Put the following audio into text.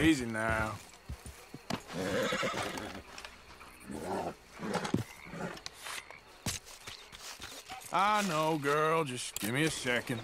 Easy now. I know, girl. Just give me a second.